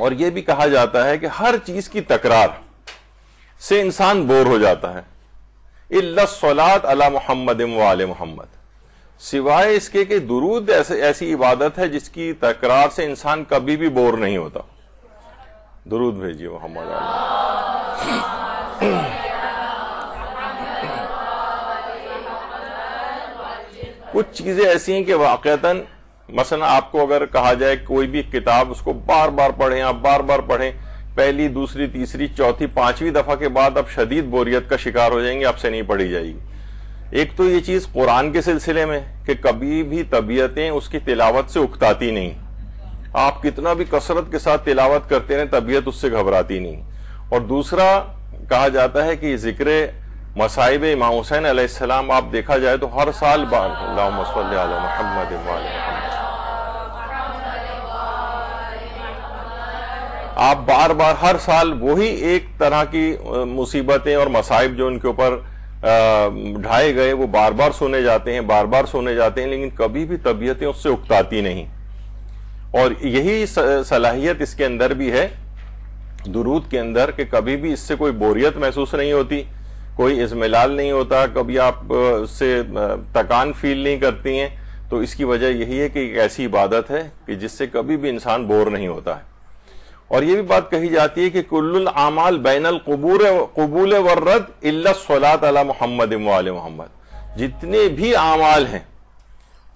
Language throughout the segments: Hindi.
और यह भी कहा जाता है कि हर चीज़ की तकरार से इंसान बोर हो जाता है। इल्लात अला मोहम्मद वाल मोहम्मद। सिवाय इसके कि दुरूद ऐसे, ऐसी इबादत है जिसकी तकरार से इंसान कभी भी बोर नहीं होता। दुरूद भेजिए मोहम्मद कुछ चीज़ें ऐसी हैं कि वाकता मसला आपको अगर कहा जाए कोई भी किताब, उसको बार बार पढ़ें, आप बार बार पढ़ें, पहली, दूसरी, तीसरी, चौथी, पांचवी दफ़ा के बाद आप शदीद बोरियत का शिकार हो जाएँगे, आपसे नहीं पढ़ी जाएगी। एक तो ये चीज़ कुरान के सिलसिले में, कि कभी भी तबीयतें उसकी तिलावत से उकताती नहीं। आप कितना भी कसरत के साथ तिलावत करते रहे, तबीयत उससे घबराती नहीं। और दूसरा, कहा जाता है कि ज़िक्र मसाइब इमाम हुसैन आप देखा जाए तो हर साल बार मोहम्मद। आप बार बार, हर साल वही एक तरह की मुसीबतें और मसाइब जो उनके ऊपर ढाए गए, वो बार बार सुने जाते हैं, बार बार सुने जाते हैं, लेकिन कभी भी तबीयतें उससे उकताती नहीं। और यही सलाहियत इसके अंदर भी है, दुरूद के अंदर, कि कभी भी इससे कोई बोरियत महसूस नहीं होती, कोई इसमिलाल नहीं होता, कभी आप से तकान फील नहीं करती हैं तो इसकी वजह यही है कि एक ऐसी इबादत है, कि जिससे कभी भी इंसान बोर नहीं होता है। और ये भी बात कही जाती है कि कुल्लुल आमाल बैनल कबूर कबूल वर्रद अला मोहम्मद मोहम्मद। जितने भी आमाल हैं,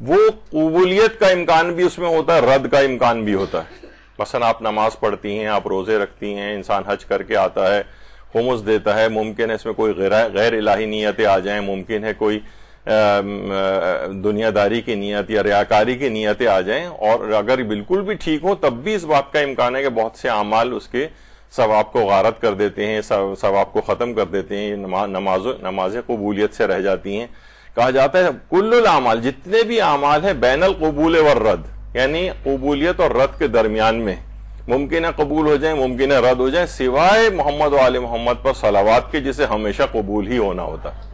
वो कबूलियत का इम्कान भी उसमें होता है रद्द का इम्कान भी होता है। मसन आप नमाज़ पढ़ती हैं, आप रोज़े रखती हैं, इंसान हज करके आता है, हुमस देता है, मुमकिन है इसमें कोई गैर इलाही नीयतें आ जाएँ, मुमकिन है कोई दुनियादारी की नीयत या रियाकारी की नीयतें आ जाएँ, और अगर बिल्कुल भी ठीक हो, तब भी इस बात का इम्कान है कि बहुत से अमाल उसके सवाब को गारत कर देते हैं सवाब को ख़त्म कर देते हैं नमाज़ नमाज़ कबूलियत से रह जाती हैं। कहा जाता है, कुल्लुल अमाल, जितने भी अमाल हैं, बैनल कबूल व रद्द, यानी कबूलियत और रद्द के दरमियान में, मुमकिन कबूल हो जाए, मुमकिन रद्द हो जाए, सिवाय मोहम्मद वाले मोहम्मद पर सलावात के जिसे हमेशा कबूल ही होना होता। है